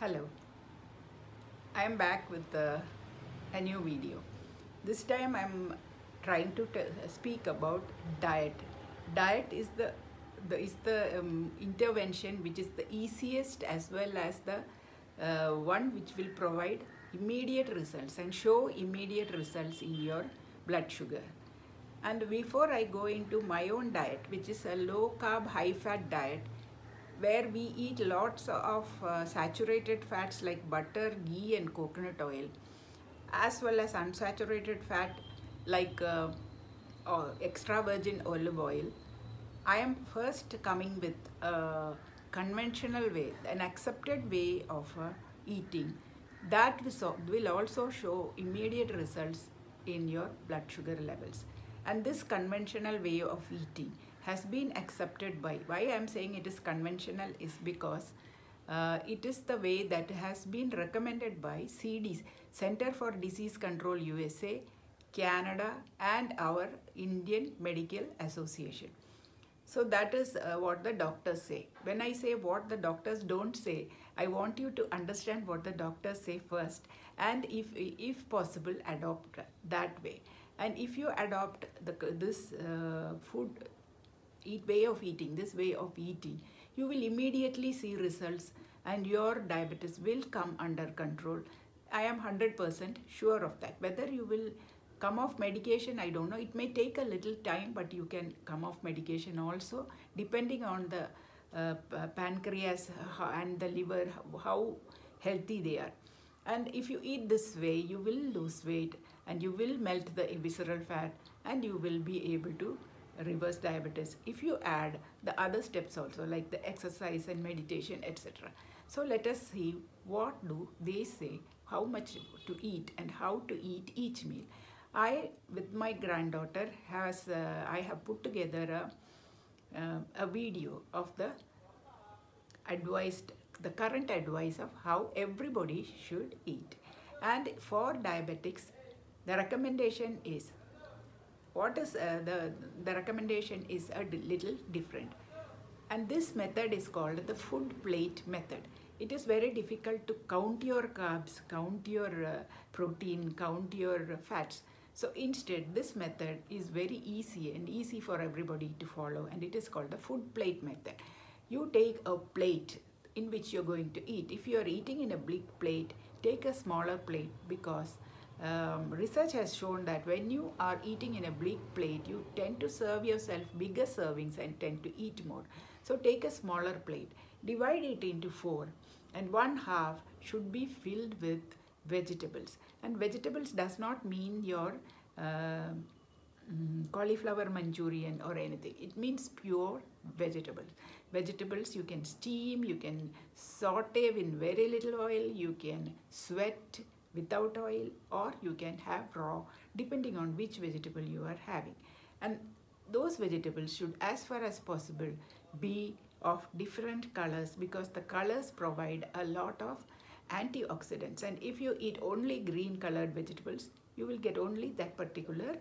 Hello, I am back with uh, a new video. This time I'm trying to speak about diet. Diet is the, the is the um, intervention which is the easiest as well as the uh, one which will provide immediate results and show immediate results in your blood sugar. And before I go into my own diet, which is a low carb, high fat diet, where we eat lots of uh, saturated fats like butter, ghee, and coconut oil, as well as unsaturated fat like uh, extra virgin olive oil. I am first coming with a conventional way, an accepted way of uh, eating that will also show immediate results in your blood sugar levels. And this conventional way of eating has been accepted by why i am saying it is conventional is because uh, it is the way that has been recommended by CDC center for disease control usa canada and our indian medical association. So that is uh, what the doctors say. When i say what the doctors don't say i want you to understand what the doctors say first and if if possible adopt that way. And if you adopt the, this uh, food eat way of eating this way of eating you will immediately see results and your diabetes will come under control. I am 100% sure of that. Whether you will come off medication i don't know. It may take a little time but you can come off medication also depending on the uh, pancreas and the liver how healthy they are. And if you eat this way you will lose weight and you will melt the visceral fat and you will be able to reverse diabetes if you add the other steps also like the exercise and meditation etc so let us see what do they say how much to eat and how to eat each meal. I with my granddaughter has uh, i have put together a, uh, a video of the advised the current advice of how everybody should eat. And for diabetics the recommendation is what is uh, the the recommendation is a little different. And this method is called the food plate method. It is very difficult to count your carbs count your uh, protein count your fats. So instead this method is very easy and easy for everybody to follow and it is called the food plate method. You take a plate in which you're going to eat. If you are eating in a big plate take a smaller plate because um, research has shown that when you are eating in a big plate, you tend to serve yourself bigger servings and tend to eat more. So take a smaller plate, divide it into four, and one half should be filled with vegetables. And vegetables does not mean your uh, cauliflower Manchurian or anything. It means pure vegetables. Vegetables you can steam, you can saute in very little oil, you can sweat without oil or you can have raw depending on which vegetable you are having. And those vegetables should as far as possible be of different colors because the colors provide a lot of antioxidants. And if you eat only green colored vegetables you will get only that particular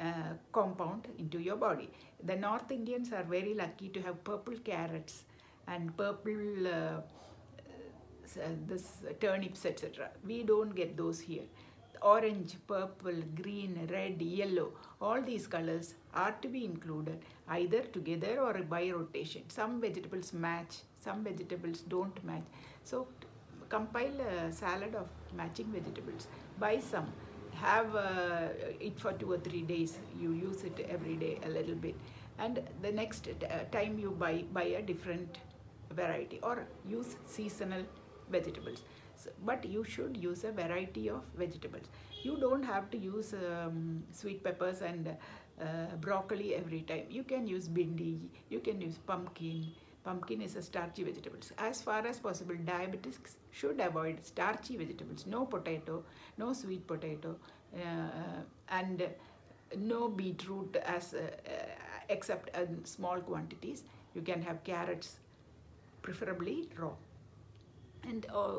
uh, compound into your body. The north indians are very lucky to have purple carrots and purple uh, this turnips etc we don't get those here. Orange purple green red yellow all these colors are to be included either together or by rotation. Some vegetables match some vegetables don't match. So compile a salad of matching vegetables. Buy some. Have uh, it for two or three days. You use it every day a little bit. And the next uh, time you buy buy a different variety or use seasonal vegetables. So, but you should use a variety of vegetables. You don't have to use um, sweet peppers and uh, broccoli every time. You can use bindi you can use pumpkin. Pumpkin is a starchy vegetables as far as possible diabetics should avoid starchy vegetables. No potato no sweet potato uh, and no beetroot as uh, except in small quantities. You can have carrots preferably raw and uh,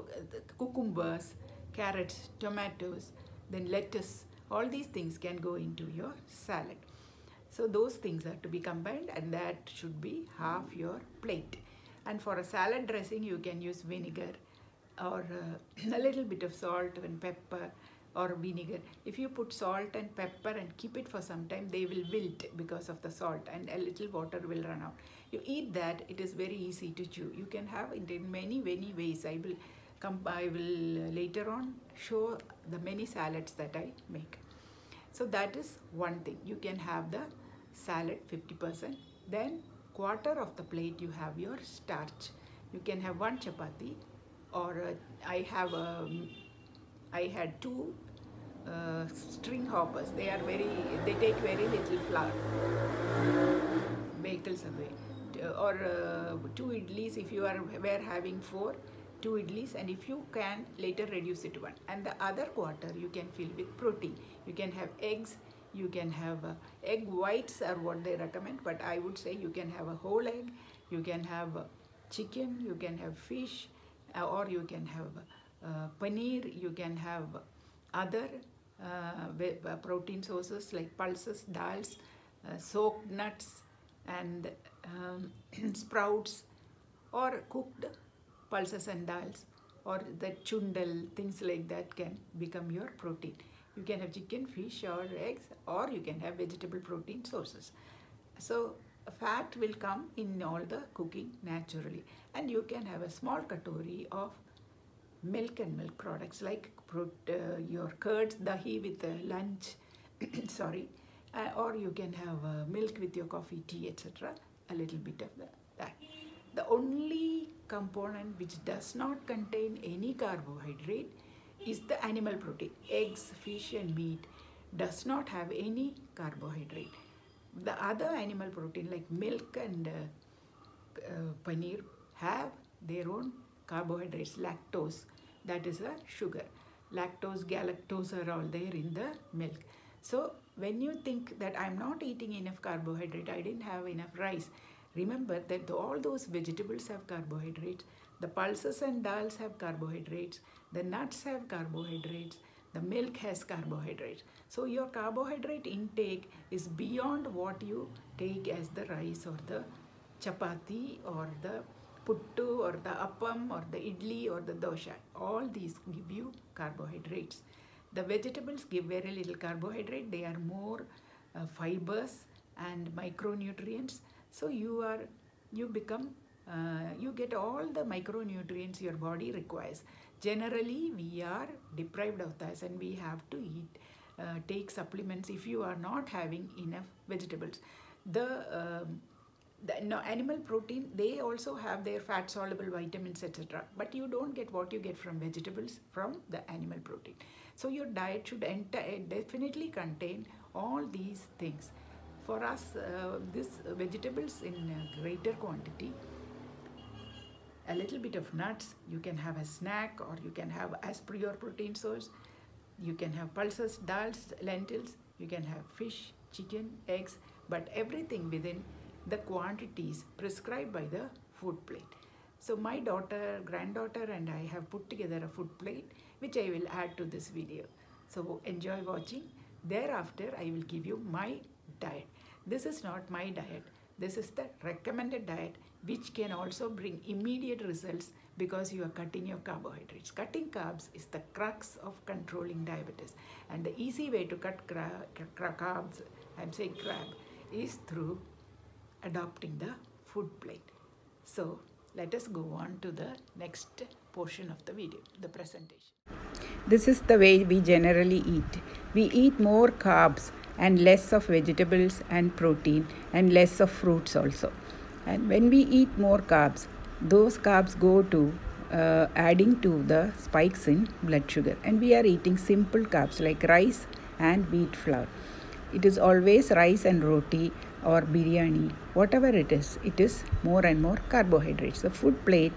cucumbers, carrots, tomatoes, then lettuce, all these things can go into your salad. So those things are to be combined and that should be half your plate. And for a salad dressing, you can use vinegar or uh, a little bit of salt and pepper or vinegar. If you put salt and pepper and keep it for some time, they will wilt because of the salt and a little water will run out. You eat that, it is very easy to chew. You can have it in many, many ways. I will come, I will later on show the many salads that I make. So that is one thing. You can have the salad 50%. Then quarter of the plate you have your starch. You can have one chapati or uh, I have um, I had two uh, string hoppers. They are very, they take very little flour. Vehicles away. Or uh, two idlis if you are were having four, two idlis and if you can later reduce it to one. And the other quarter you can fill with protein. You can have eggs, you can have uh, egg whites are what they recommend but I would say you can have a whole egg, you can have uh, chicken, you can have fish uh, or you can have uh, paneer, you can have other uh, uh, protein sources like pulses, dals, soaked nuts and um, sprouts or cooked pulses and dals or the chundal, things like that can become your protein. You can have chicken, fish or eggs or you can have vegetable protein sources. So fat will come in all the cooking naturally and you can have a small katori of milk and milk products like uh, your curds, dahi with the lunch, sorry, uh, or you can have uh, milk with your coffee, tea, etc. A little bit of that. The only component which does not contain any carbohydrate is the animal protein. Eggs, fish and meat does not have any carbohydrate. The other animal protein like milk and uh, uh, paneer have their own carbohydrates, lactose, that is a sugar. Lactose, galactose are all there in the milk. So when you think that I'm not eating enough carbohydrate, I didn't have enough rice, remember that all those vegetables have carbohydrates, the pulses and dals have carbohydrates, the nuts have carbohydrates, the milk has carbohydrates. So your carbohydrate intake is beyond what you take as the rice or the chapati or the puttu or the appam or the idli or the dosha. All these give you carbohydrates. The vegetables give very little carbohydrate. They are more uh, fibers and micronutrients. So you are, you become, uh, you get all the micronutrients your body requires. Generally, we are deprived of this and we have to eat, uh, take supplements if you are not having enough vegetables. The um, the no, animal protein they also have their fat soluble vitamins etc but you don't get what you get from vegetables from the animal protein. So your diet should enter, definitely contain all these things. For us uh, this vegetables in greater quantity a little bit of nuts you can have a snack or you can have as per your protein source. You can have pulses dals lentils you can have fish chicken eggs but everything within the quantities prescribed by the food plate. So my daughter, granddaughter and I have put together a food plate which I will add to this video. So enjoy watching. Thereafter I will give you my diet. This is not my diet. This is the recommended diet which can also bring immediate results because you are cutting your carbohydrates. Cutting carbs is the crux of controlling diabetes and the easy way to cut carbs, I'm saying crab, is through adopting the food plate. So let us go on to the next portion of the video, the presentation. This is the way we generally eat. We eat more carbs and less of vegetables and protein and less of fruits also. And when we eat more carbs, those carbs go to uh, adding to the spikes in blood sugar. And we are eating simple carbs like rice and wheat flour. It is always rice and roti or biryani, whatever it is, it is more and more carbohydrates. The food plate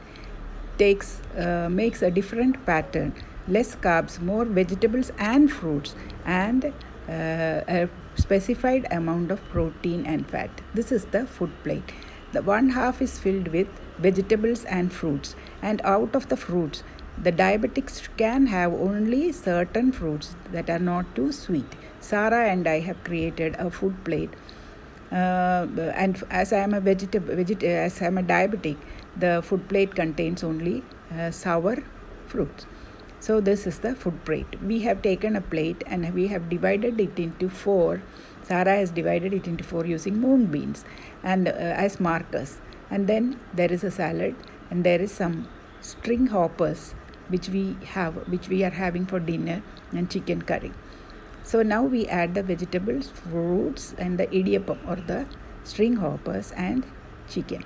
takes uh, makes a different pattern, less carbs, more vegetables and fruits, and uh, a specified amount of protein and fat. This is the food plate. The one half is filled with vegetables and fruits, and out of the fruits, the diabetics can have only certain fruits that are not too sweet. Sarah and I have created a food plate and as I am a vegetable, veget- as I am a diabetic, the food plate contains only uh, sour fruits. So this is the food plate. We have taken a plate and we have divided it into four. Sarah has divided it into four using mung beans and uh, as markers. And then there is a salad and there is some string hoppers which we have which we are having for dinner and chicken curry. So now we add the vegetables, fruits and the idiyappam or the string hoppers and chicken.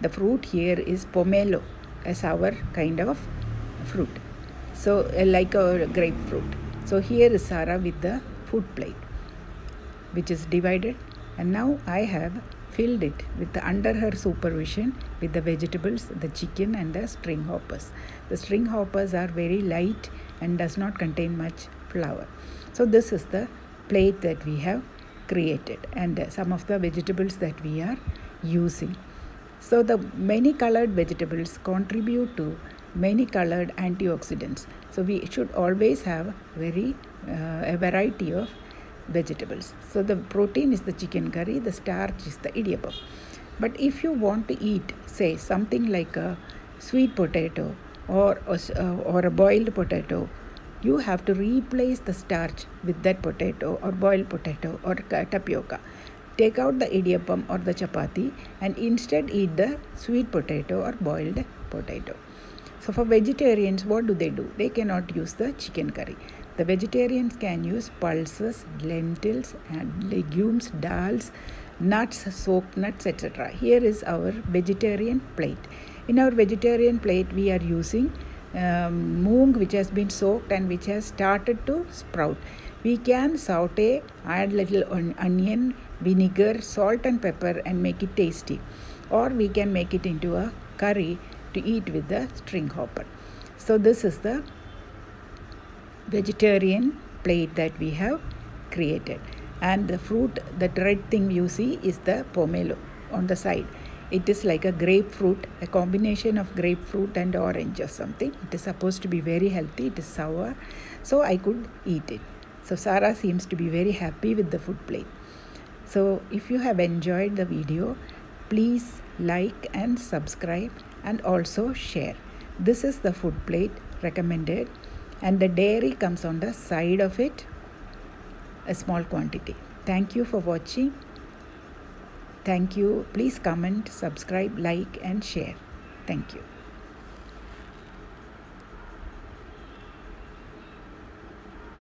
The fruit here is pomelo as our kind of fruit. So uh, like a grapefruit. So here is Sarah with the food plate which is divided and now I have filled it with the, under her supervision with the vegetables, the chicken and the string hoppers. The string hoppers are very light and does not contain much flour. So this is the plate that we have created and some of the vegetables that we are using. So the many colored vegetables contribute to many colored antioxidants. So we should always have very uh, a variety of vegetables. So the protein is the chicken curry, the starch is the idiyappam. But if you want to eat, say something like a sweet potato or uh, or a boiled potato, you have to replace the starch with that potato or boiled potato or tapioca. Take out the idiyappam or the chapati and instead eat the sweet potato or boiled potato. So for vegetarians, what do they do? They cannot use the chicken curry. The vegetarians can use pulses, lentils, and legumes, dals, nuts, soaked nuts, etc. Here is our vegetarian plate. In our vegetarian plate, we are using um, moong which has been soaked and which has started to sprout. We can saute, add little onion, vinegar, salt and pepper and make it tasty. Or we can make it into a curry to eat with the string hopper. So this is the vegetarian plate that we have created. And the fruit, the red thing you see is the pomelo on the side. It is like a grapefruit, a combination of grapefruit and orange or something. It is supposed to be very healthy. It is sour. So I could eat it. So Sarah seems to be very happy with the food plate. So if you have enjoyed the video, please like and subscribe and also share. This is the food plate recommended and the dairy comes on the side of it a small quantity. Thank you for watching. Thank you. Please comment, subscribe, like and share. Thank you.